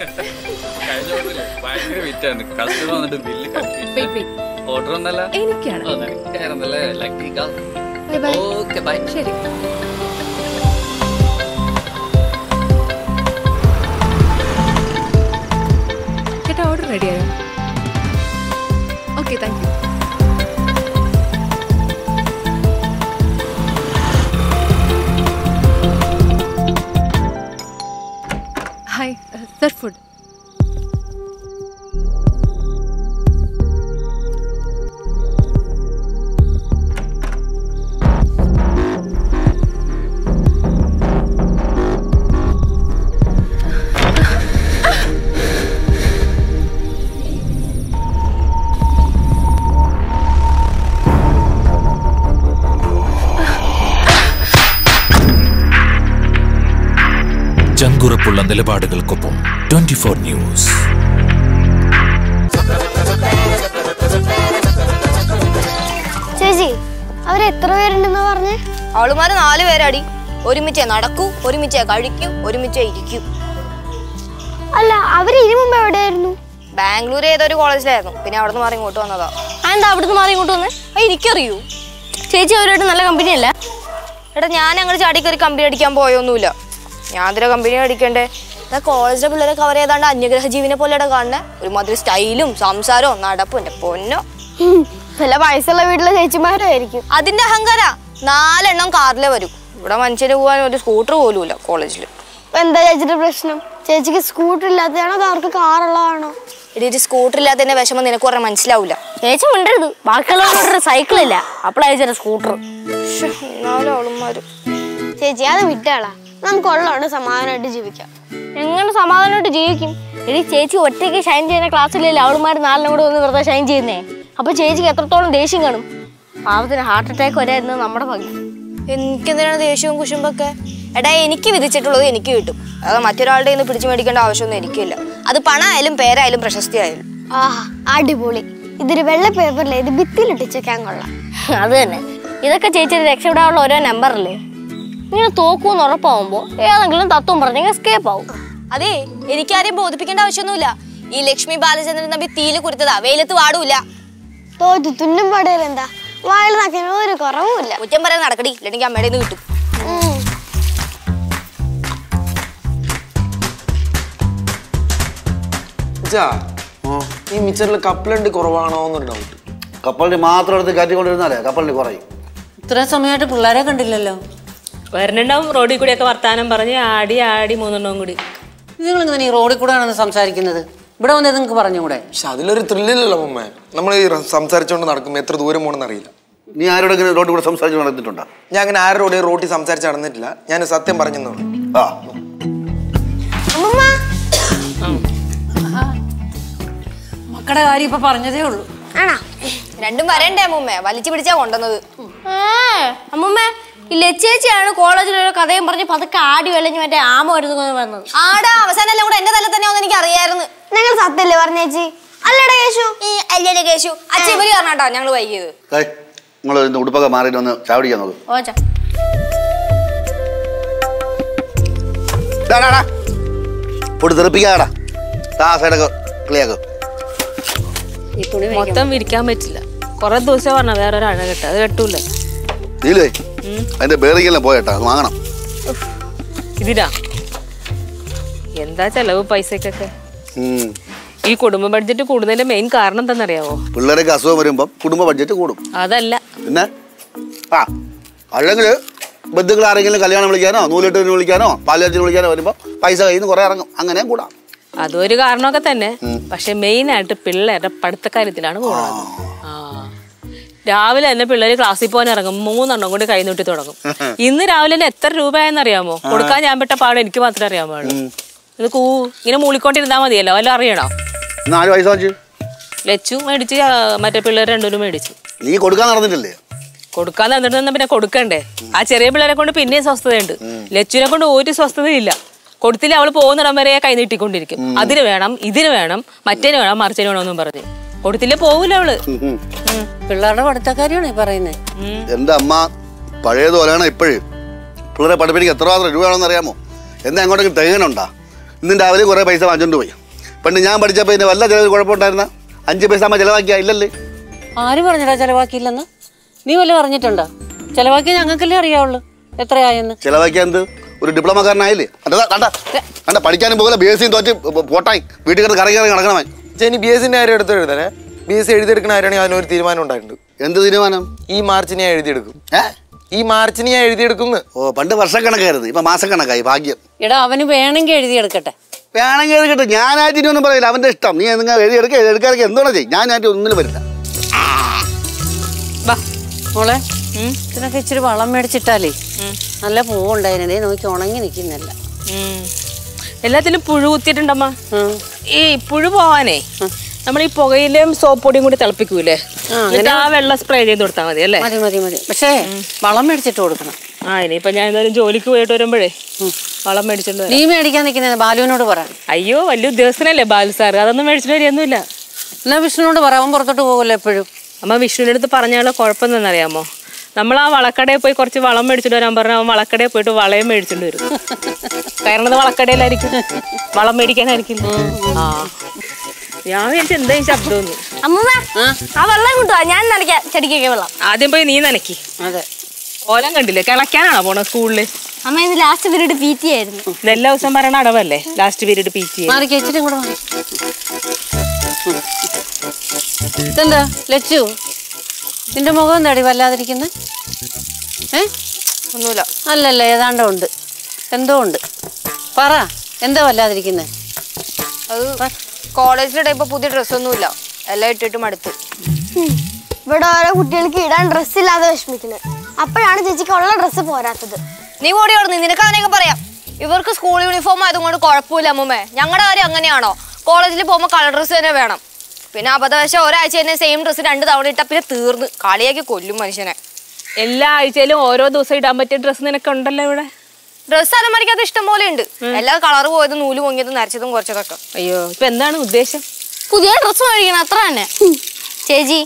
കഴിഞ്ഞ ഓർഡറില്ലേ ഭയങ്കര വിറ്റാണ് കസ്റ്റമർ വന്നിട്ട് ബില്ല് Wait, wait. ഓർഡർ ഒന്നല്ല എനിക്കാണ്. നിനക്കായിരുന്നല്ലേ lucky Bye bye. Okay bye ശരി. ചേട്ടാ ഓർഡർ റെഡിയായോ okay thank you hi sir നിലപാടുകൾക്കൊപ്പം twenty four news. ചേച്ചി അവരെത്ര എത്ര പേരുണ്ടെന്ന് പറഞ്ഞേ? അവളുമാര് നാല് പേരടി. ഒരുമിച്ചേ നടക്കൂ ഒരുമിച്ചേ കഴിക്കൂ ഒരുമിച്ചേ ഇരിക്കൂ. അല്ല അവർ ഇതിനു മുമ്പ് എവിടെയായിരുന്നു? ബാംഗ്ലൂർ ഏതൊരു കോളേജിലായിരുന്നു. പിന്നെ അവിടുന്ന് മാറി ഇങ്ങോട്ട് വന്നതാ. എന്താ അവിടുന്ന് മാറി ഇങ്ങോട്ട് വന്നേ? അത് എനിക്കറിയൂ. ചേച്ചി അവരുമായിട്ട് നല്ല കമ്പനി അല്ല? എടാ ഞാൻ അങ്ങോട്ട് ചാടി ഒരു കമ്പനി അടിക്കാൻ പോയൊന്നുമില്ല. ഞാൻ അതിലെ കമ്പനി അടിക്കണ്ടേ എന്നാ കോളേജിലെ പിള്ളേരെ കവർ ചെയ്താണ്ട് അന്യഗ്രഹ ജീവിനെ പോലെയാണ് കാണുന്നത് ഒരുമാതിരി സ്റ്റൈലും സംസാരവും നടപ്പും. എന്റെ പൊന്നോ. നല്ല പൈസയുള്ള വീട്ടിലെ ചേച്ചിമാരായിരിക്കും. അതിന്റെ അഹങ്കാര. നാലെണ്ണം കാറിലെ വരും. ഇവിടെ മനുഷ്യന് പോകാൻ ഒരു സ്കൂട്ടർ പോലും ഇല്ല കോളേജിൽ എന്താ ചേച്ചിയുടെ പ്രശ്നം? ചേച്ചിക്ക് സ്കൂട്ടർ ഇല്ലാത്തതാണോ? അതോ അവർക്ക് കാറുള്ളതാണോ ഇടി സ്കൂട്ടർ ഇല്ലാത്തതിന്റെ വിഷമം നിനക്ക് പറഞ്ഞാൽ മനസ്സിലാവില്ല ചേച്ചി ഉണ്ടരുത് ബാക്കിയുള്ളവരുടെ സൈക്കിൾ ഇല്ല. അപ്പോഴാ ചേച്ചിയുടെ സ്കൂട്ടർ ചേച്ചി അത് വിട്ടാളാ. നമുക്ക് ഉള്ളതാണ് സമാധാനമായിട്ട് ജീവിക്കാം. എങ്ങനെ സമാധാനമായിട്ട് ജീവിക്കും? എടി ചേച്ചി ഒറ്റയ്ക്ക് ഷൈൻ ചെയ്യുന്ന ക്ലാസ്സിലല്ലേ അവളുമാർ നാലിനും കൂടെ വന്ന് വെറുതെ ഷൈൻ ചെയ്യുന്നേ. അപ്പൊ ചേച്ചിക്ക് എത്രത്തോളം ദേഷ്യം കാണും? പാവത്തിന് ഹാർട്ട് അറ്റാക്ക് വരായിരുന്നു നമ്മുടെ ഭാഗ്യം. എനിക്കെന്തിനാണ് ദേഷ്യവും കുശുമ്പൊക്കെ? എടാ എനിക്ക് വിധിച്ചിട്ടുള്ളത് എനിക്ക് കിട്ടും. അത് മറ്റൊരാളുടെ കയ്യിൽ നിന്ന് പിടിച്ചു മേടിക്കേണ്ട ആവശ്യമൊന്നും എനിക്കില്ല. അത് പണമായാലും പേരായാലും പ്രശസ്തിയായാലും. ആഹാ അടിപൊളി. ഇതൊരു വെള്ള പേപ്പറിൽ ഇത് ഭിത്തിയിലിട്ടിച്ചേക്കാൻ കൊള്ളാം. അത് തന്നെ. ഇതൊക്കെ ചേച്ചിയുടെ രക്ഷപ്പെടാനുള്ള ഓരോ നമ്പറല്ലേ ഇങ്ങനെ തോക്കൂന്ന് ഉറപ്പാവുമ്പോ ഏതെങ്കിലും തത്വം പറഞ്ഞ എസ്കേപ്പ് ആവും. അതെ എനിക്കാരെയും ബോധിപ്പിക്കേണ്ട ആവശ്യമൊന്നുമില്ല. ഈ ലക്ഷ്മി ബാലചന്ദ്രൻ തമ്പി തീൽ കുരുത്തതാ വെയിലത്ത് വാടൂല. തോറ്റു തുന്നും പടയിൽ എന്താ? വായിൽ നക്കിന് ഒരു കുറവുമില്ല. കുറ്റം പറയാൻ നടക്കടി ഇല്ലെങ്കിൽ അമ്മയുടെ നിന്ന് കിട്ടും. ഈ മിച്ചറിൽ കപ്പലണ്ടി കുറവാണോ എന്നൊരു ഡൗട്ട് കപ്പലിന് മാത്രം എടുത്ത് കയറ്റിക്കൊണ്ടിരുന്നാലേ കപ്പലിന് കുറയും. ഇത്രയും സമയമായിട്ട് പിള്ളേരെ കണ്ടില്ലല്ലോ. വരണുണ്ടാവും റോഡിൽ കൂടിയൊക്കെ വർത്താനം പറഞ്ഞ് ആടി ആടി മൂന്നെണ്ണവും കൂടി. നിങ്ങൾ ഇങ്ങനെ ഈ റോഡിൽ കൂടെ ആണെന്ന് സംസാരിക്കുന്നത്? ഇവിടെ വന്നത് നിങ്ങൾക്ക് പറഞ്ഞുകൂടെ? പക്ഷെ അതിലൊരു ത്രില്ലില്ലല്ലോ അമ്മ നമ്മൾ ഈ സംസാരിച്ചുകൊണ്ട് നടക്കുമ്പോൾ എത്ര ദൂരം പോകണമെന്ന് അറിയില്ല. നീ ആരോടെങ്കിലും റോഡിൽ കൂടെ സംസാരിച്ച് നടന്നിട്ടുണ്ടോ? ഞാൻ അങ്ങനെ ആരോടെ റോട്ടിൽ സംസാരിച്ച് നടന്നിട്ടില്ല. ഞാൻ സത്യം പറഞ്ഞെന്നുള്ളൂ ആ. മക്കളുടെ കാര്യം ഇപ്പൊ പറഞ്ഞതേ ഉള്ളൂ. ആണോ? രണ്ടും വരണ്ടേ അമ്മൂമ്മ? വലിച്ചു പിടിച്ചാ കൊണ്ടുവന്നത്. അമ്മൂമ്മ ഈ ലച്ചേച്ചിയാണ് കോളേജിൽ ഒരു കഥയും പറഞ്ഞ് പതുക്കെ ആടി വലഞ്ഞ് മറ്റേ ആമ എടുത്തുകൊണ്ട് വന്നത് ആടാ അവസാനം എല്ലാം കൂടെ എന്റെ തല തന്നെ എനിക്ക് അറിയായിരുന്നു നിങ്ങൾ സത്യല്ലേ പറഞ്ഞേച്ചി അല്ലടാ കേശു ഈ അല്ലേ കേശു അച്ഛൻ ഇവർ പറഞ്ഞാട്ടോ ഞങ്ങൾ വൈകിയത്. നിങ്ങൾ ഉടുപ്പൊക്കെ മാറിയിട്ട് ഒന്ന് ചാവടിക്കാൻ നോക്ക്. ഓച്ച. തെറിപ്പിക്കാടാ. ആ സൈഡൊക്കെ ക്ലിയാക്കും ഈ തുണി മൊത്തം വിരിക്കാൻ പറ്റില്ല. കൊറേ ദിവസം പറഞ്ഞ വേറെ ഒരു അഴ കെട്ട. അത് കെട്ടൂല. നീലേ. അതിന്റെ ബേറിങ്ങെല്ലാം പോയേട്ടാ വാങ്ങണം. ഇതിനാ എന്താ ചെലവ് പൈസക്കൊക്കെ ഈ കുടുംബ ബഡ്ജറ്റ് കൂടുന്നതിന്റെ മെയിൻ കാരണം എന്താണെന്നറിയാവോ? പിള്ളേരൊക്കെ അസുഖം വരുമ്പോൾ കുടുംബ ബഡ്ജറ്റ് കൂടും. അതല്ല. പിന്നെ ആ അല്ലെങ്കിൽ ബന്ധുക്കൾ ആരെങ്കിലും കല്യാണം വിളിക്കാനോ നൂലിട്ടിന് വിളിക്കാനോ പാലത്തിന് വിളിക്കാനോ വരുമ്പോൾ പൈസ കയ്യിൽ നിന്ന് കുറെ ഇറങ്ങും. അങ്ങനെ കൂടാം. അതൊരു കാരണമൊക്കെ തന്നെ. പക്ഷെ മെയിൻ ആയിട്ട് പിള്ളേരുടെ പഠിത്തക്കാര്യത്തിലാണ് കൂടുന്നത് ആ. രാവിലെ തന്നെ പിള്ളേര് ക്ലാസ്സിൽ പോകാൻ ഇറങ്ങും. മൂന്നെണ്ണം കൊണ്ട് കൈ നീട്ടി തുടങ്ങും. ഇന്ന് രാവിലെ തന്നെ എത്ര രൂപയായെന്ന് അറിയാമോ? കൊടുക്കാൻ ഞാൻ പെട്ട പാട് എനിക്ക് മാത്രമേ അറിയാൻ പാടുള്ളൂ. ഇത് കൂ ഇങ്ങനെ മൂളിക്കൊണ്ടിരുന്നാ മതിയല്ലോ. അല്ല അറിയണോ? നാല് പൈസ ലച്ചു മേടിച്ച് മറ്റേ പിള്ളേർ രണ്ടുപേരും മേടിച്ചു. നീ കൊടുക്കാൻ നടന്നിട്ടില്ലേ? കൊടുക്കാൻ തന്നെ പിന്നെ കൊടുക്കണ്ടേ? ആ ചെറിയ പിള്ളേരെ കൊണ്ട് പിന്നെയും സ്വസ്ഥതയുണ്ട്. ലച്ചുവിനെ കൊണ്ട് ഒരു സ്വസ്ഥതയില്ല. കൊടുത്തില്ല അവൾ പോകുന്നിടം വരെ കൈ നീട്ടിക്കൊണ്ടിരിക്കും. അതിന് വേണം ഇതിന് വേണം മറ്റേന് വേണം മറിച്ചതിന് വേണമെന്നും പറഞ്ഞ്. കൊടുത്തില്ല? പോവില്ല അവൾ. പിള്ളേരുടെ പഠിത്തക്കാരിയാണ് പറയുന്നത് എന്റെ അമ്മ? പഴയതുപോലെയാണ് ഇപ്പോഴും. പിള്ളേരെ പഠിപ്പിക്കാൻ എത്ര മാത്രം രൂപയാണെന്ന് അറിയാമോ എന്നെ അങ്ങോട്ടേക്ക് തേങ്ങനുണ്ടാ. ഇന്നും രാവിലെ കുറേ പൈസ വാങ്ങിച്ചോണ്ട് പോയി. പണ്ട് ഞാൻ പഠിച്ചപ്പോൾ ഇതിന് വല്ല ചിലവ് കുഴപ്പമുണ്ടായിരുന്ന? അഞ്ച് പൈസ അമ്മ ചിലവാക്കിയാ? ഇല്ലല്ലേ. ആര് പറഞ്ഞടാ ചെലവാക്കിയില്ലെന്ന്? നീ വല്ല പറഞ്ഞിട്ടുണ്ടോ? ചെലവാക്കിയ ഞങ്ങൾക്കല്ലേ അറിയാവുള്ളൂ. എത്രയായെന്ന്? ചെലവാക്കിയ എന്ത്? ഒരു ഡിപ്ലോമക്കാരനായില്ലേ? പഠിക്കാനും പോകില്ല ബി എസ് സിയും തോറ്റ് പോട്ടായി. വീട്ടിൽ കിടന്ന് കറങ്ങി കറങ്ങി നടക്കണമേ ഇനി ബി എസിന്റെ കാര്യം എടുത്ത് എഴുതാനെ ബി എസ് സി എഴുതിയെടുക്കുന്ന കാര്യമാണെങ്കിൽ അതിനൊരു തീരുമാനം ഉണ്ടായിട്ടുണ്ട്. എന്ത് തീരുമാനം? ഈ മാർച്ചിന് ഞാൻ എഴുതിയെടുക്കും. ഈ മാർച്ചിന് ഞാൻ എഴുതിയെടുക്കുന്നു ഓ പണ്ട് വർഷക്കണക്കായിരുന്നു ഇപ്പൊ മാസക്കണക്കായി ഭാഗ്യം. എടാ അവന് വേണമെങ്കിൽ എഴുതിയെടുക്കട്ടെ. വേണമെങ്കിൽ എഴുതിക്കട്ടെ ഞാനായിട്ട് ഇനി ഒന്നും പറയില്ല. അവന്റെ ഇഷ്ടം. നീ നിങ്ങൾ എഴുതിയെടുക്ക എഴുതിയെടുക്കാനൊക്കെ എന്തോണം ചെയ്യും. ഞാനായിട്ട് ഒന്നിനും വരില്ല. വാ മോളെ. ഇതിനൊക്കെ ഇച്ചിരി വളം മേടിച്ചിട്ടാലേ. നല്ല പൂവുണ്ടായിരുന്നു നോക്കി ഉണങ്ങി നിൽക്കുന്നില്ല. എല്ലാത്തിലും പുഴു കുത്തിയിട്ടുണ്ടമ്മ. ഈ പുഴു പോവാനേ നമ്മൾ ഈ പുകയിലും സോപ്പ് പൊടിയും കൂടി തിളപ്പിക്കൂലേ? എന്നിട്ട് ആ വെള്ളം സ്പ്രേ ചെയ്ത് കൊടുത്താൽ മതി അല്ലേ? മതി മതി മതി. പക്ഷേ വളം മേടിച്ചിട്ട് കൊടുക്കണം. ആ ഇനിയിപ്പോ ഞാൻ എന്തായാലും ജോലിക്ക് പോയിട്ട് വരുമ്പോഴേ വളം മേടിച്ചിട്ടുണ്ട് നീ മേടിക്കാൻ നിൽക്കുന്നത് ബാലുവിനോട് പറ. അയ്യോ വലിയ ഉദ്യോഗസ്ഥനല്ലേ ബാലു സാർ അതൊന്നും മേടിച്ചിട്ട് വരികയൊന്നുമില്ല. എന്നാ വിഷ്ണുവിനോട് പറ. അവൻ പുറത്തോട്ട് പോകുമല്ലോ എപ്പോഴും. അമ്മ വിഷ്ണുവിന്റെ അടുത്ത് പറഞ്ഞാലുള്ള കുഴപ്പം എന്താണെന്നറിയാമോ? നമ്മൾ ആ വളക്കടയിൽ പോയി കുറച്ച് വളം മേടിച്ചിട്ട് വരാൻ പറഞ്ഞാൽ അവൻ വളക്കടയിൽ പോയിട്ട് വളയും മേടിച്ചിട്ട് വരും. കാരണം വളക്കടയിലായിരിക്കും. വളം മേടിക്കാനായിരിക്കും. ആ. ഞാൻ വിചാരിച്ചു എന്താ ഈ ശബ്ദം അമ്മൂമ്മ ആ? വെള്ളം ഞാൻ നനയ്ക്കാം ചെടിക്കൊക്കെ വെള്ളം. ആദ്യം പോയി നീ നനക്കി അതെ. ഓലം കണ്ടില്ലേ? കിളക്കാനാണോ പോണ സ്കൂളിൽ? അമ്മ ലാസ്റ്റ് പീരീഡ് പി ടി ആയിരുന്നു എല്ലാ ദിവസം പറയണ അടവല്ലേ? ലാസ്റ്റ് പീരീഡ് പി ടി ഇതെന്താ? ലച്ചു? നിന്റെ മുഖം എന്താടി വല്ലാതിരിക്കുന്നത് ഏ? ഒന്നുമില്ല. അല്ലല്ല ഏതാണ്ടോ ഉണ്ട്. എന്തോ ഉണ്ട്. പറ എന്താ വല്ലാതിരിക്കുന്നത് അത് കോളേജിലിടെ ഇപ്പൊ പുതിയ ഡ്രസ്സൊന്നുമില്ല. എല്ലാം ഇട്ടിട്ട് മടുത്ത്. ഇവിടെ ഓരോ കുട്ടികൾക്ക് ഇടാൻ ഡ്രസ്സ് ഇല്ലാതെ വിഷമിക്കുന്നത് അപ്പോഴാണ് ചേച്ചിക്ക് ഉള്ള ഡ്രസ്സ് പോരാത്തത്. നീ കൂടി ഓർന്ന് നിനക്ക് അങ്ങനെയൊക്കെ പറയാം. ഇവർക്ക് സ്കൂൾ യൂണിഫോം ആയതുകൊണ്ട് കുഴപ്പമില്ല അമ്മൂമ്മേ. ഞങ്ങളുടെ കാര്യം അങ്ങനെയാണോ? കോളേജിൽ പോകുമ്പോൾ കളർ ഡ്രസ്സ് തന്നെ വേണം. പിന്നെ അബദ്ധവശം ഒരാഴ്ച തന്നെ സെയിം ഡ്രസ്സ് രണ്ട് തവണ ഇട്ടാ പിന്നെ തീർന്ന്. കളിയാക്കി കൊല്ലും മനുഷ്യനെ. എല്ലാ ആഴ്ചയിലും ഓരോ ദിവസം ഇടാൻ പറ്റിയ ഡ്രസ്സ് നിനക്ക് ഉണ്ടല്ലോ ഇവിടെ? ഡ്രസ്സ് അത് ഇഷ്ടം പോലെ ഉണ്ട്. എല്ലാ കളർ പോയത് നൂൽ പൊങ്ങിയതും നരച്ചതും കുറച്ചതൊക്കെ. അയ്യോ ഇപ്പൊ എന്താണ് ഉദ്ദേശം? പുതിയ ഡ്രസ്സ് മേടിക്കണം അത്ര തന്നെ. ചേച്ചി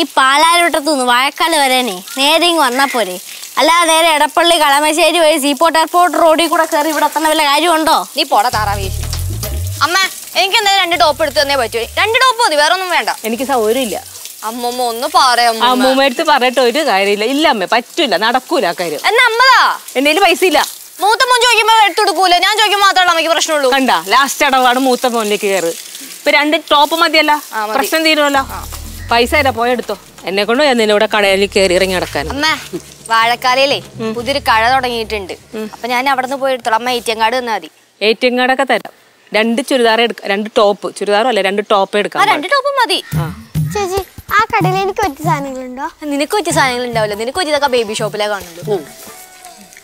ഈ പാലാരിവട്ടത്തു നിന്ന് വാഴക്കാൽ വരാനേ നേരെ ഇങ്ങ് വന്നാ പോരെ. അല്ലാതെ നേരെ എടപ്പള്ളി കളമശ്ശേരി വഴി സീപോർട്ട് എയർപോർട്ട് റോഡിൽ കൂടെ കയറി ഇവിടെ എത്തണ വല്ല കാര്യമുണ്ടോ? നീ പോടാ താറാവേശി അമ്മ എനിക്ക് എന്തായാലും രണ്ട് ടോപ്പ് എടുത്ത് തന്നേ പറ്റൂ. രണ്ട് ടോപ്പ് മതി വേറെ ഒന്നും വേണ്ട. എനിക്ക് സൗകര്യമില്ല. അമ്മമ്മ ഒന്ന് പറയാം അമ്മൂമ്മ. എടുത്ത് പറഞ്ഞിട്ട് ഒരു കാര്യമില്ല. ഇല്ല അമ്മ പറ്റൂല നടക്കൂല ആ കാര്യം. എന്നാ അമ്മതാ? എന്റെ പൈസ ഇല്ല. മൂത്ത മോൻ ചോദിക്കുമ്പോ എടുത്തുകൊടുക്കൂല ഞാൻ ചോദിക്കുമ്പോ മാത്രമേ അമ്മയ്ക്ക് പ്രശ്നമുള്ളൂ. കണ്ട ലാസ്റ്റ് അടവാണ് മൂത്ത മോനിലേക്ക് കയറ്. ഇപ്പൊ രണ്ട് ടോപ്പ് മതിയല്ല? പ്രശ്നം തീരുമല്ലോ? പൈസ തരാ പോയെടുത്തോ എന്നെ കൊണ്ട് ഞാൻ നിന്നെ ഇവിടെ കടയിൽ കയറി ഇറങ്ങി നടക്കാൻ. അമ്മ വാഴക്കാലയിലേ പുതിയൊരു കഴ തുടങ്ങിയിട്ടുണ്ട്. അപ്പൊ ഞാൻ അവിടെ നിന്ന് പോയി എടുത്തോളാം. അമ്മ എ ടി എം കാർഡ് തന്നാ മതി. എ ടി എം കാർഡൊക്കെ തരാം. രണ്ട് ചുരിദാർ എടുക്കാം രണ്ട് ടോപ്പ് ചുരിദാറും അല്ല രണ്ട് ടോപ്പ് എടുക്കാം രണ്ട് ടോപ്പ് മതി. ചേച്ചി ആ കടയിൽ എനിക്ക് ഒറ്റ സാധനങ്ങളുണ്ടോ നിനക്ക് ഒറ്റ സാധനങ്ങൾ ഉണ്ടാവില്ല. നിനക്ക് ഒറ്റ ബേബി ഷോപ്പിലേ കാണുള്ളൂ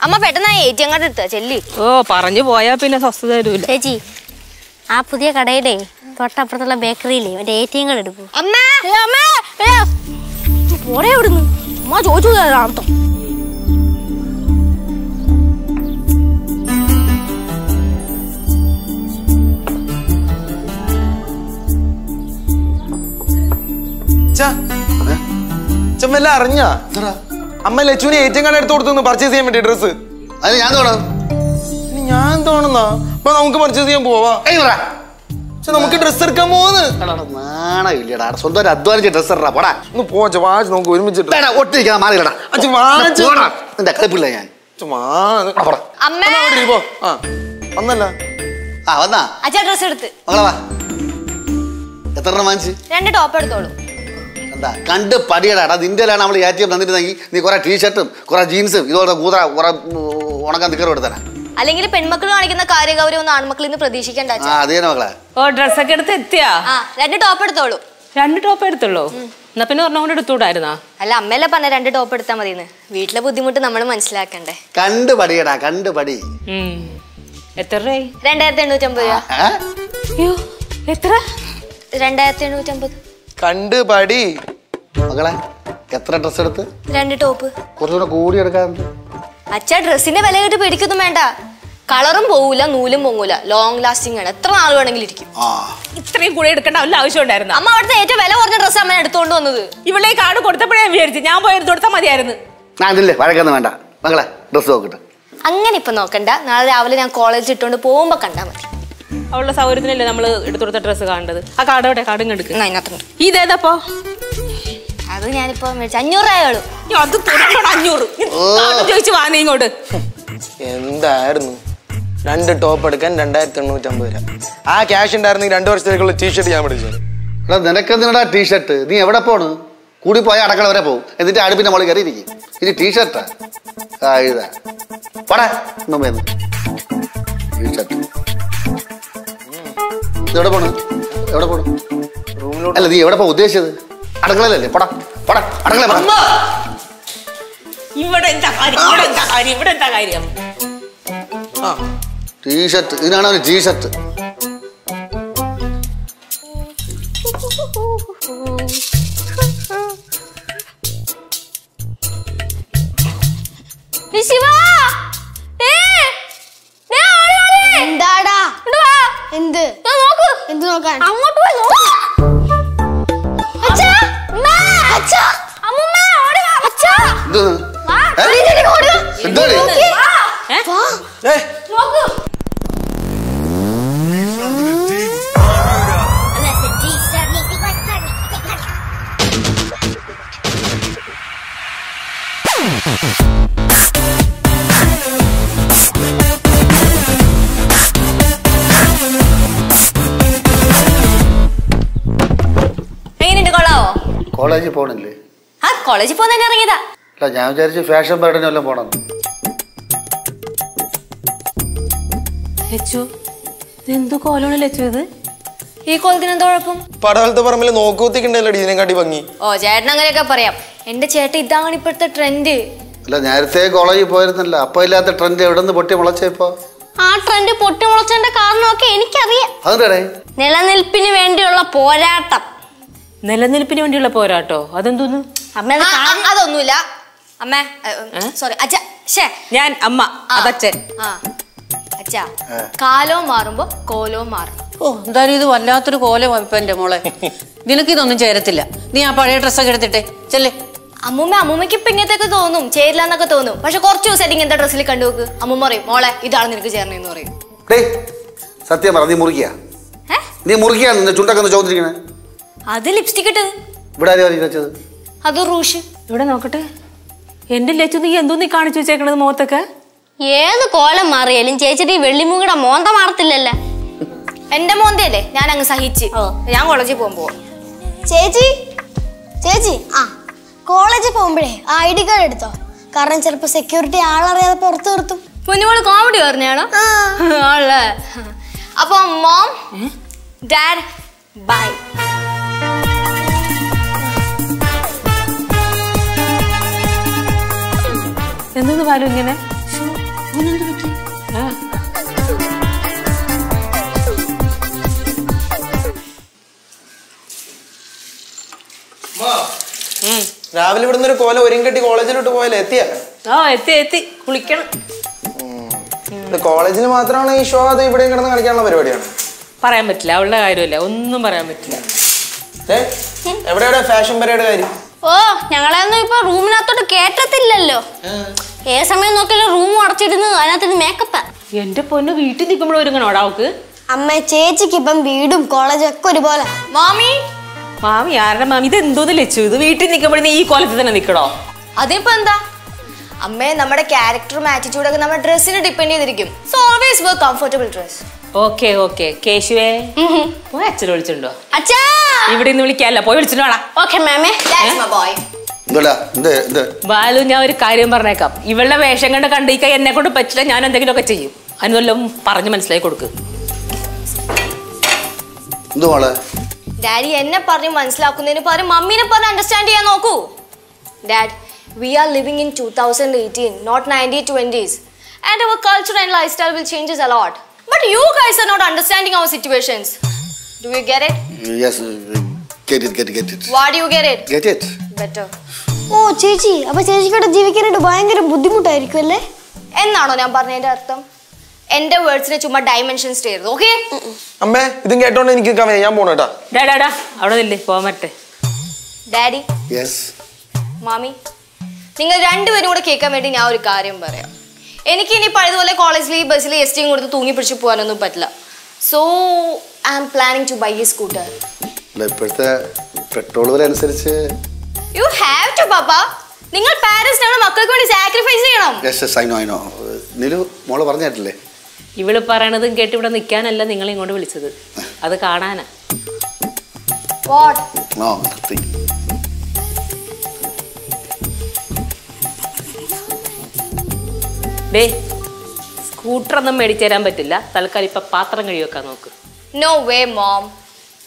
അമ്മ പെട്ടെന്ന് എ ടി എം കാർഡ് എടുത്ത? ചെല്ലി. ഓ പറഞ്ഞു പോയാ പിന്നെ സ്വസ്ഥത വരൂല. ചേച്ചി ആ പുതിയ കടയിലെ തൊട്ടപ്പുറത്തുള്ള ബേക്കറിയിലെ മറ്റേ എ ടി എം കാർഡ് എടുക്കൂ. അമ്മ! പോരെ ഇവിടുന്ന് അമ്മ ചോദിച്ചു ചെമ്മല്ല അറിഞ്ഞ? അമ്മ ലച്ചുവിനെ ഏറ്റവും കാർഡ് എടുത്ത് കൊടുത്തു പർച്ചേസ് ചെയ്യാൻ വേണ്ടി ഡ്രസ്സ് അത് ഞാൻ തോന്നണം? ഞാൻ തോന്നുന്ന? അപ്പൊ നമുക്ക് പർച്ചേസ് ചെയ്യാൻ പോവാ. നമുക്ക് ഡ്രസ്സ് എടുക്കാൻ പോവാന്ന്. നാണയില്ലടാ സ്വന്തം അധ്വാനിച്ച് ഡ്രസ് ഇടാ പോടാ. ഒന്ന് പോച്ച വാച്ച് നമുക്ക് ഒട്ടിരിക്കാൻ മാറിയില്ലടാ നിന്റെ കളിപ്പില്ല ഞാൻ. ഇരി, ആ വന്നല്ല. ആ വന്നാ. അച്ഛാ ഡ്രസ് എടുത്ത്. എത്ര വാങ്ങിച്ച്? രണ്ട് ടോപ്പ് എടുത്തോളൂ. എന്താ? കണ്ട് പടിയടാ. നിന്റെലാണ് നമ്മൾ എ ടി എം തന്നിട്ടുണ്ടെങ്കിൽ നീ കുറെ ടീഷർട്ടും കുറെ ജീൻസും ഇതുപോലെ കൂതറ കുറെ ഉണക്കാൻ നിക്കറും എടുത്തരാ അല്ലെങ്കിൽ പെൺമക്കൾ കാണിക്കുന്ന കാര്യഗൗരവം ഒന്നും ആൺമക്കളിൽ നിന്ന് പ്രതീക്ഷിക്കണ്ട ആ അച്ഛാ അത് തന്നെ മകളെ ഓ ഡ്രസ്സൊക്കെ എടുത്ത് എത്തിയാ? ആ രണ്ട് ടോപ്പ് എടുത്തോളൂ. രണ്ട് ടോപ്പ് എടുത്തുള്ളൂ? എന്നാ പിന്നെ ഒരെണ്ണം കൊണ്ട് എടുത്തുകൂടായിരുന്നാ? അല്ല അമ്മയല്ലേ പറഞ്ഞ രണ്ട് ടോപ്പ് എടുത്താൽ മതി വീട്ടിലെ ബുദ്ധിമുട്ട് നമ്മൾ മനസ്സിലാക്കണ്ടേ. കണ്ട് പടിയടാ കണ്ട് പടി. എത്ര രൂപയായി? രണ്ടായിരത്തി എണ്ണൂറ്റമ്പത് രൂപ. അയ്യോ എത്ര? രണ്ടായിരത്തി എണ്ണൂറ്റമ്പത്. കണ്ട് പടി. മകളെ എത്ര ഡ്രസ് എടുത്ത്? രണ്ട് ടോപ്പ് കുറച്ചുകൂടെ കൂടി എടുക്കാറുണ്ട് അച്ഛാ ഡ്രസ്സിന്റെ വില കേട്ട് പേടിക്കൊന്നും വേണ്ട. കളറും പോകൂല നൂലും പൊങ്ങൂല. ലോങ് ലാസ്റ്റിംഗ് ആണ്. എത്ര നാൾ വേണമെങ്കിലും ഇരിക്കും. ഇത്രയും കൂടെ എടുക്കേണ്ട വല്ല ആവശ്യം ഉണ്ടായിരുന്നു? അമ്മ അവിടുത്തെ ഏറ്റവും വില കുറഞ്ഞ ഡ്രസ്സ് അമ്മ എടുത്തുകൊണ്ട് വന്നത്. ഇവിടെ കാട് കാർഡ് കൊടുത്തപ്പോഴേ വിചാരിച്ചു ഞാൻ പോയി എടുത്ത് കൊടുത്താൽ മതിയായിരുന്നു. വഴക്കൊന്നും വേണ്ട. മകളെ ഡ്രസ് നോക്കട്ടെ അങ്ങനെ ഇപ്പൊ നോക്കണ്ട. നാളെ രാവിലെ ഞാൻ കോളേജിൽ ഇട്ടുകൊണ്ട് പോകുമ്പോ കണ്ടാ മതി. അവളുടെ സൗകര്യത്തിനല്ലേ നമ്മൾ എടുത്തുകൊടുത്ത ഡ്രസ്സ് കാണേണ്ടത്? ആ കാർഡ് എവിടെ? കാർഡും എടുക്ക്. അതിനകത്തുണ്ട്. ഇതേതപ്പോ? അത് ഞാനിപ്പോ അഞ്ഞൂറ് രൂപയുള്ളൂ അത് തുടങ്ങണം അഞ്ഞൂറ്. ചോദിച്ചു വാങ്ങി ഇങ്ങോട്ട്. എന്തായിരുന്നു? രണ്ട് ടോപ്പ് എടുക്കാൻ രണ്ടായിരത്തി എണ്ണൂറ്റമ്പത് രൂപ. ആ ക്യാഷ് ഉണ്ടായിരുന്നെങ്കിൽ രണ്ടു വർഷത്തേക്കുള്ള ടീഷർട്ട് ഞാൻ മേടിച്ചു. എടാ നിനക്കെന്തിനടാ ടീഷർട്ട് നീ എവിടെ പോണ്? കൂടി പോയ അടക്കള വരെ പോകും എന്നിട്ട് അടുപ്പിന്റെ മുകളിൽ കയറിയിരിക്കും ഇനി ടീഷർട്ടാ ആ? ഇതാ. പടാ ടീഷർട്ട് എവിടെ പോണ്? എവിടെ പോണ്? അല്ല നീ എവിടെ പോ ഉദ്ദേശിച്ചത്? അടുക്കളയിലല്ലേ? പടാ പടാ അടുക്കള ഇവിടെ എന്താ കാര്യം? ഇവിടെ എന്താ കാര്യം? ഇവിടെ എന്താ കാര്യം? ടീഷർട്ട് ഇതിനാണ് അവന് ടീഷർട്ട് ശിവ! എന്ത്? എന്ത് നോക്കാൻ? അങ്ങോട്ട് പോയി നോക്ക്. കോളേജിൽ പോണില്ലേ? ആ കോളേജിൽ പോകാൻ തന്നെ ഇറങ്ങിയതാ. അല്ല ഞാൻ വിചാരിച്ചു ഫാഷൻ പാർട്ടിന് വല്ലതും പോണം. ലച്ചു എന്തോ കോലാണ് ലച്ചു ഇത്? ഈ കോലത്തിന് എന്താ കുഴപ്പം? പടവലത്തെ പറമ്പിൽ നോക്കൂത്തിക്കുണ്ടല്ലോ ഇതിനെക്കാട്ടി ഭംഗി? ഓ ചേട്ടൻ അങ്ങനെയൊക്കെ പറയാം. എന്റെ ചേട്ടൻ ഇതാണ് ഇപ്പോഴത്തെ ട്രെൻഡ്. അല്ല നേരത്തെ കോളേജിൽ പോയിരുന്നല്ല. അപ്പൊ ഇല്ലാത്ത ട്രെൻഡ് എവിടെ നിന്ന് പൊട്ടി മുളച്ചപ്പോ ആ ട്രെൻഡ് പൊട്ടിമുളച്ചതിന്റെ കാരണമൊക്കെ എനിക്കറിയാം. നിലനിൽപ്പിന് വേണ്ടിയുള്ള പോരാട്ടം. നിലനിൽപ്പിന് വേണ്ടിയുള്ള പോരാട്ടോ. അതെന്തോന്നു? അമ്മ അത് അതൊന്നുമില്ല. അമ്മേ സോറി അച്ഛ ഷേ ഞാൻ അമ്മ അതച്ഛൻ. ആ. അച്ഛാ കാലവും മാറുമ്പോ കോലവും മാറും. ഓ എന്തായാലും ഇത് വല്ലാത്തൊരു കോല എന്റെ മോളെ. നിനക്ക് ഇതൊന്നും ചേരത്തില്ല. നീ ആ പഴയ ഡ്രസ്സൊക്കെ എടുത്തിട്ടെ. ചെല്ലേ. അമ്മൂമ്മ അമ്മൂമ്മയ്ക്ക് ഇപ്പൊ ഇങ്ങനത്തെയൊക്കെ തോന്നും. ചേരില്ല എന്നൊക്കെ തോന്നും. പക്ഷെ കുറച്ച് ദിവസമായിട്ട് ഇങ്ങനത്തെ ഡ്രസ്സിൽ കണ്ടു നോക്ക്. അമ്മൂമ്മ പറയും മോളെ ഇതാണ് നിനക്ക് ചേർന്നെന്ന് പറയും. ഡേ സത്യം പറ നീ മുറുകിയ ഏ? നീ മുറുകിയാ നിന്റെ ചുണ്ടൊക്കെ ഒന്ന് ചോദിച്ചിരിക്കണേ അത് ലിപ്സ്റ്റിക് ഇട്ടത്. ഇവിടെ വെച്ചത്? അത് റൂഷ്. ഇവിടെ നോക്കട്ടെ. എന്റെ ലച്ചു നീ എന്തോ നീ കാണിച്ചു വെച്ചേക്കണത് മുഖത്തൊക്കെ? ഏത് കോലം മാറിയാലും ചേച്ചിട്ട് ഈ വെള്ളിമുകിട മോന്ത മാറത്തില്ലല്ല? എന്റെ മോന്തയല്ലേ? ഞാൻ അങ്ങ് സഹിച്ച് ഞാൻ കോളേജിൽ പോകുമ്പോ. ചേച്ചി? ചേച്ചി? ആ. കോളേജിൽ പോകുമ്പോഴേ ഐ ഡി കാർഡ് എടുത്തോ? കാരണം ചിലപ്പോ സെക്യൂരിറ്റി ആളറിയാതെ പുറത്തു നിർത്തും. മുന്നോട് കോമഡി പറഞ്ഞാണോ അപ്പൊ മോം ഡാഡ് ബൈ. എന്തോന്ന് പാലും ഇങ്ങനെ. രാവിലെ ഇവിടുന്ന് ഒരു കോല ഒരു കെട്ടി കോളേജിലോട്ട് പോയാലേ എത്തിയ? ആ എത്തി എത്തി. കുളിക്കണം. കോളേജിൽ മാത്രമാണ് ഈ ഷോ അത് ഇവിടെയും കിടന്ന് കളിക്കാനുള്ള പരിപാടിയാണ്? പറയാൻ പറ്റില്ല അവളുടെ കാര്യമല്ല. ഒന്നും പറയാൻ പറ്റില്ല. എവിടെ ഫാഷൻ പരേഡ് കാര്യം? ഓ ഞങ്ങളെയൊന്നും ഇപ്പൊ റൂമിനകത്തോട്ട് കേട്ടത്തില്ലല്ലോ ഏത് സമയം നോക്കിയാലും റൂം അടച്ചിരുന്നു അതിനകത്ത് മേക്കപ്പാ എന്റെ പൊന്ന് വീട്ടിൽ നിൽക്കുമ്പോഴും ഒരുങ്ങണോടാ അവക്ക് അമ്മ ചേച്ചിക്ക് ഇപ്പം വീടും കോളേജും ഒക്കെ ഒരുപോലെ. മാമി? മാമി ആരുടെ മാമി? ഇത് എന്തോന്ന് ലച്ചു? ഇത് വീട്ടിൽ നിൽക്കുമ്പോഴേ നീ ഈ കോലത്തിൽ തന്നെ നിൽക്കണോ? അതിപ്പോ എന്താ? അമ്മേ നമ്മുടെ ക്യാരക്ടറും ആറ്റിറ്റ്യൂഡൊക്കെ നമ്മുടെ ഡ്രസ്സിനെ ഡിപ്പെൻഡ് ചെയ്തിരിക്കും. So always work comfortable dress okay okay. കേശുവേ പോയി അച്ഛനെ വിളിച്ചിട്ടുണ്ടോ? അച്ഛാ! ഇവിടെ നിന്ന് വിളിക്കാല്ല പോയി വിളിച്ചിട്ടോടാ ഓക്കെ മാമേ. ബാലു ഞാൻ ഒരു കാര്യം പറഞ്ഞേക്കാം. ഇവളുടെ വേഷം കണ്ട് കണ്ടിരിക്കാൻ എന്നെ കൊണ്ട് പറ്റില്ല ഞാൻ എന്തെങ്കിലും ഒക്കെ ചെയ്യും അതിനെല്ലാം പറഞ്ഞ് മനസ്സിലാക്കി കൊടുക്ക്. ഡാഡി എന്നെ പറഞ്ഞ് മനസ്സിലാക്കുന്നതിന് പകരം മമ്മീനെ പറഞ്ഞ് അണ്ടർസ്റ്റാൻഡ് ചെയ്യാൻ നോക്കൂ. Dad we are living in two thousand eighteen not ninety twenties and our culture and lifestyle will changes a lot but are not understanding our situations. Do you get it? Yes, get it, get it, get it. Why do you get it? Get it. Better. ഓ ചേച്ചി അപ്പൊ ചേച്ചിക്കവിടെ ജീവിക്കാനായിട്ട് ഭയങ്കര ബുദ്ധിമുട്ടായിരിക്കും അല്ലേ എന്നാണോ ഞാൻ പറഞ്ഞതിന്റെ അർത്ഥം എന്റെ വേർഡ്സിനെ ചുമ്മാ ഡൈമെൻഷൻസ് ചെയ്യരുത് ഓക്കെ അമ്മേ ഇതും കേട്ടോണ്ട് എനിക്ക് നിൽക്കാൻ ഞാൻ പോണേട്ടാ ഡാ ഡാ ഡാ അവിടെ ഇല്ലേ പോകാൻ ഡാഡി യെസ് മാമി നിങ്ങൾ രണ്ടുപേരും കൂടെ കേൾക്കാൻ വേണ്ടി ഞാൻ ഒരു കാര്യം പറയാം എനിക്ക് ഇനി പഴയതുപോലെ കോളേജിൽ ഈ ബസ്സിൽ എസ് ടിയും കൊടുത്ത് തൂങ്ങി പിടിച്ച് പോകാനൊന്നും പറ്റില്ല. So I am planning to buy a scooter ഇപ്പോഴത്തെ പെട്രോൾ വില അനുസരിച്ച് യു ഹാവ് ടു പാപ്പ നിങ്ങൾ പാരന്റ്സ് ആണ് മക്കൾക്ക് വേണ്ടി സാക്രിഫൈസ് ചെയ്യണം? Yes yes I know I know Nilu മോൾ പറഞ്ഞിട്ടില്ലേ ഇവൾ പറയണതും കേട്ട് ഇവിടെ നിൽക്കാനല്ല നിങ്ങൾ ഇങ്ങോട്ട് വിളിച്ചത്. അത് കാണാനാ. വാട്ട് നോ നത്തിങ് ഡേ സ്കൂട്ടറൊന്നും മേടിച്ചു തരാൻ പറ്റില്ല. തൽക്കാലം ഇപ്പൊ പാത്രം കഴുകി വെക്കാൻ നോക്ക്. നോ വേ മോം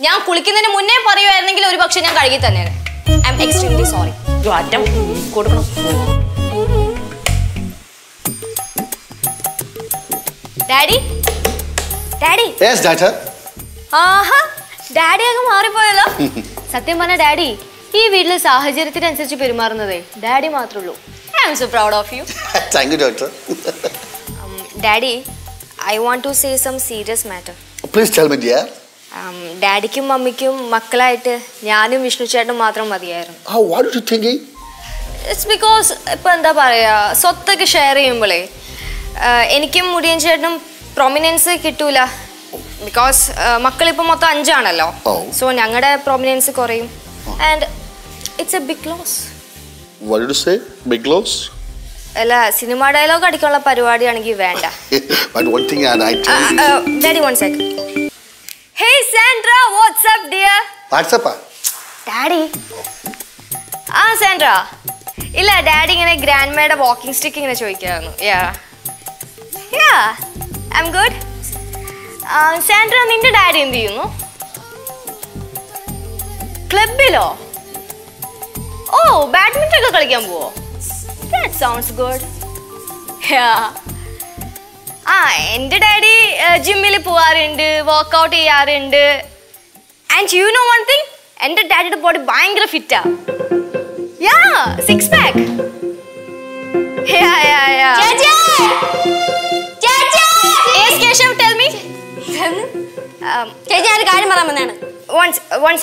ഞാൻ കുളിക്കുന്നതിന് മുന്നേ പറയുമായിരുന്നെങ്കിൽ ഒരു പക്ഷെ ഞാൻ കഴുകി തന്നെ ഐ എം എക്സ്ട്രീംലി സോറി അറ്റം കൊടുക്കണം. ഡാഡി ഡാഡി യെസ് ആഹാ ഡാഡി അങ്ങ് മാറിപ്പോയല്ലോ. സത്യം പറഞ്ഞ ഡാഡി ഈ വീട്ടിലെ സാഹചര്യത്തിനനുസരിച്ച് പെരുമാറുന്നതേ ഡാഡി മാത്രമേ ഉള്ളൂ. I am so proud of you thank you doctor daddy I want to say some serious matter please tell me dear ഡാഡിക്കും മമ്മിക്കും മക്കളായിട്ട് ഞാനും വിഷ്ണു ചേട്ടനും മാത്രം മതിയായിരുന്നു. ഇറ്റ്സ് ബിക്കോസ് ഇപ്പം എന്താ പറയുക സ്വത്തൊക്കെ ഷെയർ ചെയ്യുമ്പോളേ എനിക്കും മുടിയൻ ചേട്ടനും പ്രൊമിനൻസ് കിട്ടൂല. ബിക്കോസ് മക്കളിപ്പോൾ മൊത്തം അഞ്ചാണല്ലോ. സോ ഞങ്ങളുടെ പ്രൊമിനൻസ് കുറയും. And it's a big loss you say big loss അല്ല സിനിമ ഡയലോഗ് അടിക്കാനുള്ള പരിപാടിയാണെങ്കിൽ വേണ്ട. Daddy one second hey Sandra WhatsApp dear വാട്സപ്പാ daddy ആ സാൻഡ്ര ഇല്ല ഡാഡി ഇങ്ങനെ ഗ്രാൻഡ് മേയുടെ വാക്കിംഗ് സ്റ്റിക്ക് ഇങ്ങനെ ചോദിക്കായിരുന്നു. Yeah yeah I am good Sandra നിന്റെ ഡാഡി എന്ത് ചെയ്യുന്നു? ക്ലബിലോ ഓ ബാഡ്മിന്റൺ ഒക്കെ കളിക്കാൻ പോവോ? ദാറ്റ് സൗണ്ട്സ് ഗുഡ് ആ എന്റെ ഡാഡി ജിമ്മിൽ പോവാറുണ്ട് വർക്കൗട്ട് ചെയ്യാറുണ്ട്. And you know one thing എന്റെ ഡാഡിയുടെ ബോഡി ഭയങ്കര ഫിറ്റാ yeah six pack yeah yeah yeah Yes, Keshav, tell tell me ചേച്ചി ഞാൻ കാര്യം പറയാൻ വന്നാണ് വൺ s- one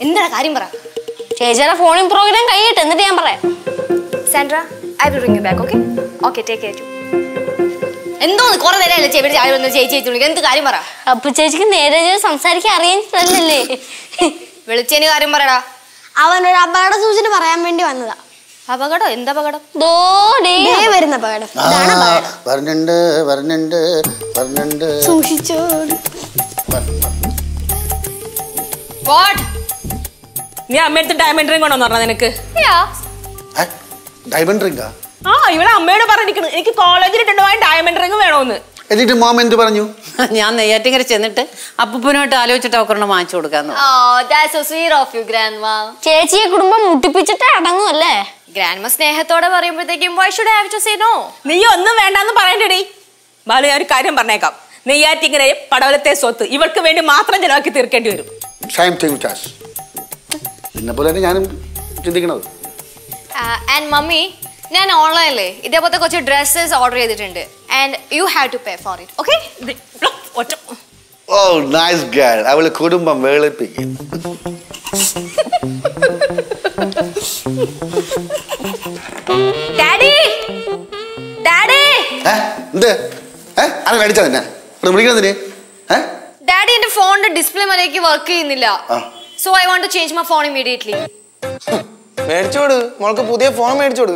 എന്താ കാര്യം പറ. ചേച്ചിയുടെ ഫോണിൽ പ്രോഗ്രാം കഴിയട്ടെ എന്നിട്ട് ഞാൻ പറയാം. Sandra I will ring you back okay okay take care too എന്തോന്ന്? കുറെ നേരമല്ലേ ചേച്ചി ചായ വന്ന് ചേച്ചി ചേച്ചി എന്ത് കാര്യം പറ? അപ്പൊ ചേച്ചിക്ക് നേരെ സംസാരിക്കാൻ അറിയാല്ലേ വിളിച്ചതിന് കാര്യം പറയടാ. അവനൊരു അപകട സൂചന പറയാൻ വേണ്ടി വന്നതാ. അപകടം? എന്ത് അപകടം? ദോ ഡേ. ദേ വരുന്ന അപകടം. സൂക്ഷിച്ചോ വാട്ട് നീ അമ്മയടുത്ത് ഡയമണ്ട് റിംഗ് കൊണ്ടോന്ന് പറഞ്ഞ നിനക്ക്? യാ ഡയമണ്ട് റിംഗാ ആ? ഇവിടെ അമ്മയോട് പറഞ്ഞിരിക്കുന്നു എനിക്ക് കോളേജിൽ ഇട്ടുണ്ടായ ഡയമണ്ട് റിംഗ് വേണോന്ന്. എന്നിട്ട് മോം എന്ത് പറഞ്ഞു? ഞാൻ നെയ്യാറ്റിങ്കര ചെന്നിട്ട് അപ്പൂപ്പനുമായിട്ട് ആലോചിച്ചിട്ട് അവക്കൊരെണ്ണം വാങ്ങിച്ചു കൊടുക്കാന്ന്. Oh. ചേച്ചിയെ കുടുംബം മുട്ടിപ്പിച്ചിട്ട് അടങ്ങുമല്ലേ ഗ്രാൻഡ്മ സ്നേഹത്തോടെ പറയുമ്പോഴത്തേക്കും നീ ഒന്നും വേണ്ടെന്ന് പറയണ്ടടി. ബാലു ഞാൻ ഒരു കാര്യം പറഞ്ഞേക്കാം. നെയ്യാറ്റിങ്ങനെ പടവലത്തെ സ്വത്ത് ഇവർക്ക് വേണ്ടി മാത്രം ചെലവാക്കി തീർക്കേണ്ടി വരും. ഷൈം തിങ് ചാസ് നിന്നെ പോലെ തന്നെ ഞാനും ചിന്തിക്കണത്. ആൻഡ് മമ്മി ഞാൻ ഓൺലൈനിൽ ഇതേപോലത്തെ കുറച്ച് ഡ്രസ്സസ് ഓർഡർ ചെയ്തിട്ടുണ്ട്. And you have to pay for it okay oh nice girl അവൾ കുടുംബം വേളിപ്പിക്കും. ഡാഡി ഡാഡി എന്ത്? അത് മേടിച്ചാ തന്നെ വിളിക്കുന്നതിന് ഡാഡി എന്റെ ഫോണിന്റെ ഡിസ്പ്ലേ മലയ്ക്ക് വർക്ക് ചെയ്യുന്നില്ല. So I want to change my phone immediately മേടിച്ചോട്. മോൾക്ക് പുതിയ ഫോൺ മേടിച്ചോട്.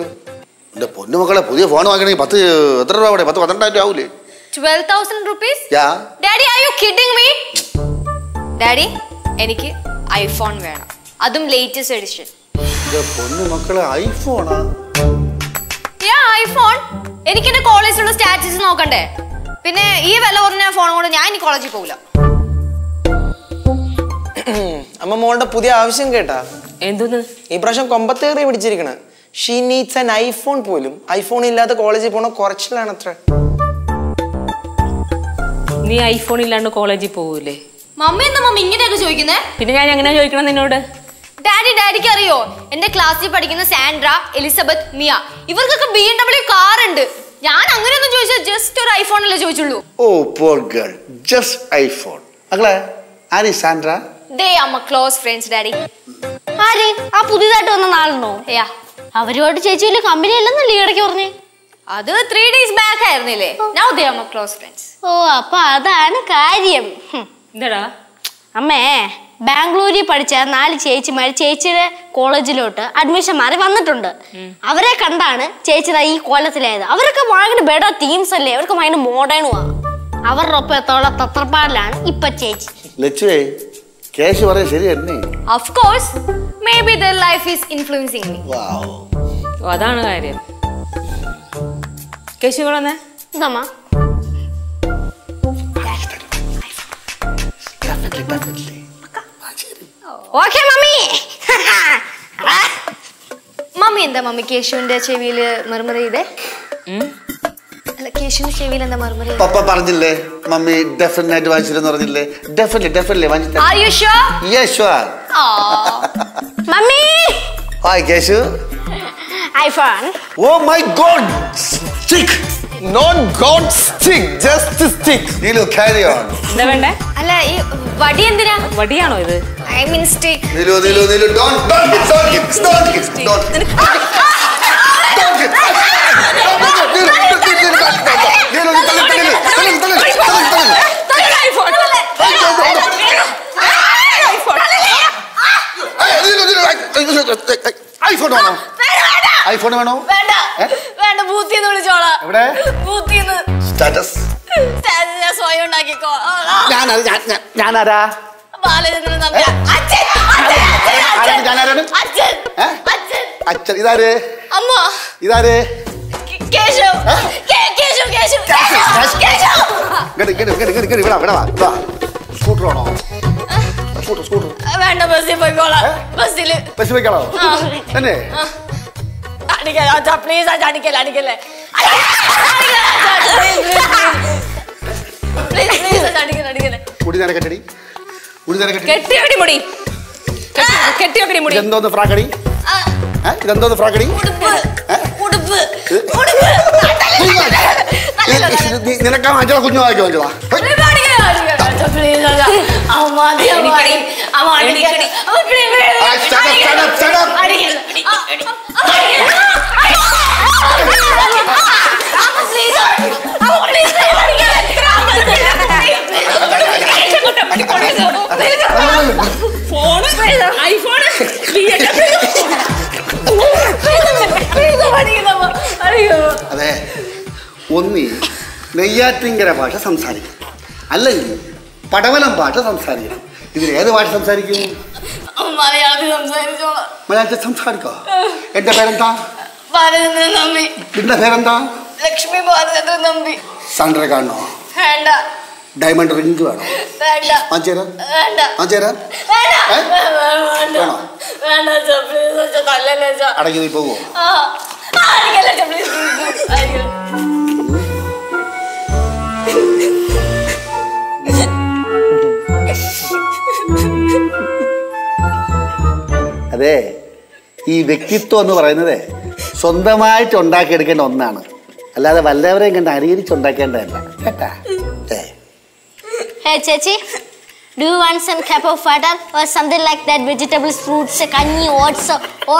എന്റെ പൊന്നു മക്കളെ പുതിയ ഫോൺ വാങ്ങണമെങ്കിൽ പത്ത് എത്ര രൂപ അവിടെ പത്ത് പന്ത്രണ്ടായിരം രൂപ ആവൂലേ? Twelve thousand rupees daddy are you kidding me daddy എനിക്ക് ഐഫോൺ വേണം. അതും ലേറ്റസ്റ്റ് എഡിഷൻ എന്റെ പൊന്നു മക്കളെ ഐഫോണാ യാ ഐഫോൺ എനിക്ക് എന്റെ കോളേജിലുള്ള സ്റ്റാറ്റസ് നോക്കണ്ടേ? പിന്നെ ഈ വില കുറഞ്ഞ ഫോൺ കൊണ്ട് ഞാൻ ഇനി കോളേജിൽ പോകില്ല അമ്മ മോളുടെ പുതിയ ആവശ്യം കേട്ടാ. എന്തോന്ന്? ഈ പ്രാവശ്യം കൊമ്പത്തേറി പിടിച്ചിരിക്കണ. ഷീ നീഡ്സ് ആൻ ഐഫോൺ പോലും. ഐഫോൺ ഇല്ലാതെ കോളേജിൽ പോണ കുറച്ചിലാണ് അത്ര നീ ഐഫോൺ ഇല്ലാണ്ട് കോളേജിൽ പോകൂലേ മമ്മി എന്താ മമ്മി ഇങ്ങനെയൊക്കെ ചോദിക്കുന്നേ? പിന്നെ ഞാൻ എങ്ങനെയാ ചോദിക്കണം നിന്നോട്? ഡാഡി ഡാഡിക്ക് അറിയോ? എന്റെ ക്ലാസ്സിൽ പഠിക്കുന്ന സാൻഡ്ര എലിസബത്ത് മിയ. ഇവർക്കൊക്കെ ബി എം ഡബ്ല്യു കാർ ഉണ്ട്. ഞാൻ അങ്ങനെയൊന്നും ചോദിച്ചാൽ ജസ്റ്റ് ഒരു ഐഫോൺ അല്ലേ ചോദിച്ചുള്ളൂ. Oh poor girl just iPhone അങ്ങളെ ആരി സാൻഡ്ര? ദേ അമ്മ ക്ലോസ് ഫ്രണ്ട്സ് ഡാഡി. ആര്? ആ പുതിയതായിട്ട് വന്ന നാളുണ്ടോ? യാ. അവരുമായിട്ട് ചേച്ചി വലിയ കമ്പനി അല്ലെന്നല്ലേ ഇടയ്ക്ക് പറഞ്ഞേ? അത് ത്രീ ഡേയ്സ് ബാക്ക് ആയിരുന്നില്ലേ? Now they are my close friends ഓ അപ്പൊ അതാണ് കാര്യം. എന്താടാ? അമ്മേ ബാംഗ്ലൂരിൽ പഠിച്ച നാല് ചേച്ചിമാർ ചേച്ചിയുടെ കോളേജിലോട്ട് അഡ്മിഷൻ മാറി വന്നിട്ടുണ്ട്. അവരെ കണ്ടാണ് ചേച്ചി ഈ കോലത്തിലായത്. അവരൊക്കെ ഭയങ്കര ബെഡ തീംസ് അല്ലേ? അവർക്ക് ഭയങ്കര മോഡേണുവാ അവരുടെ ഒപ്പം എത്തോളം തത്രപ്പാടിലാണ് ഇപ്പൊ ചേച്ചി. ലച്ചുവേ കേശു പറയാ ശരി തന്നെ. Of course maybe the life is influencing me wow ഓ അതാണ് കാര്യം. കേശു വന്നേ? ഇതമ്മ ഓക്കെ മമ്മി. മമ്മി എന്താ മമ്മി? കേശുവിന്റെ ചെവിയിൽ മറുമറി ചെയ്തേ? അല്ല കേശുവിന്റെ ചെവിയിൽ എന്താ മറുമറി പപ്പ പറഞ്ഞില്ലേ? മമ്മി ഡെഫിനറ്റ് ആയിട്ട് വാങ്ങിച്ചില്ലെന്ന് പറഞ്ഞില്ലേ ഡെഫിനറ്റ്ലി ഡെഫിനറ്റ്ലി വാങ്ങിച്ചു mummy! Hi Keshu. IPhone oh my god stick not god stick just stick Neelu carry on എന്താ വേണ്ടേ? അല്ല ഈ വടി എന്തിനാ? വടിയാണോ ഇത്? I mean stick Neelu Neelu Neelu. Don't don't don't don't iPhone വേണോ ഐഫോൺ വേണോ വേണ്ട ബൂത്തിന്ന് വിളിച്ചോളാം എവിടെ ബൂത്തിന്ന് സ്റ്റാറ്റസ് ഞാൻ സ്വയം ഉണ്ടാക്കിക്കോ ഞാനത് ഞാനാരാ ബാലചന്ദ്രൻ. ഞാനാരാണ്? അച്ഛൻ ഇതാര്? അമ്മ ഇതാര്? കേ- കേശവ് കേ- കേശവ് കേശവ് കേശവ് കേശവ് ഇങ്ങട് ഇങ്ങട് ഇങ്ങട് ഇങ്ങട് ഇങ്ങട് ഇവിടെ ഇവിടെ വാ വാ സ്കൂട്ടർ ആണോ സ്കൂട്ടർ സ്കൂട്ടർ. വേണ്ട ബസ്സിൽ പോയിക്കോളാം. ബസ്സിൽ ബസ്സിൽ പോയിക്കോളാം? തന്നെ? അടിക്കല അച്ഛാ പ്ലീസ് അച്ഛാ അടിക്കല അടിക്കല്ലേ. പ്ലീസ് പ്ലീസ് അച്ഛാ അടിക്കല അടിക്കല മുടി നേരെ കെട്ടടി. മുടി നേരെ കെട്ടടി. കെട്ടിയോടി മുടി. കെട്ടിയോടി മുടി. ഇതെന്തോന്ന് ഫ്രാക്കടി? ഇതെന്തോന്ന് ഫ്രാക്കടി? ഉടുപ്പ്. നിനക്കാ വാങ്ങിച്ചോളാ കുഞ്ഞു വാങ്ങിക്കോ വാങ്ങിച്ചോളാ. ഫോണ് ഐഫോണ് അതെ. ഒന്ന് നെയ്യാറ്റിങ്കര ഭാഷ സംസാരിക്കണം അല്ലെങ്കിൽ പടവലം ഭാഷ സംസാരിക്കണം ഇതിൽ ഏത് ഭാഷ സംസാരിക്കും? മലയാളത്തിൽ സംസാരിക്കോ? എന്റെ പേരെന്താ? നിന്റെ പേരെന്താ? ലക്ഷ്മി നമ്പി സൺഡ്ര കാണോ? വേണ്ട. ഡയമണ്ട് റിംഗ് വേണോ? വാങ്ങിച്ചേരാ. വാങ്ങിച്ചേരാ. അടങ്ങി നീ പോവോ? അതെ ഈ വ്യക്തിത്വം എന്ന് പറയുന്നത് സ്വന്തമായിട്ട് ഉണ്ടാക്കിയെടുക്കേണ്ട ഒന്നാണ്. അല്ലാതെ വല്ലവരെയും കണ്ട് അനുകരിച്ച് ഉണ്ടാക്കേണ്ടതല്ല കേട്ടാ Hey, Chechi, do you want some cup of water or something like that? Vegetables, fruits, kanji, oats, or...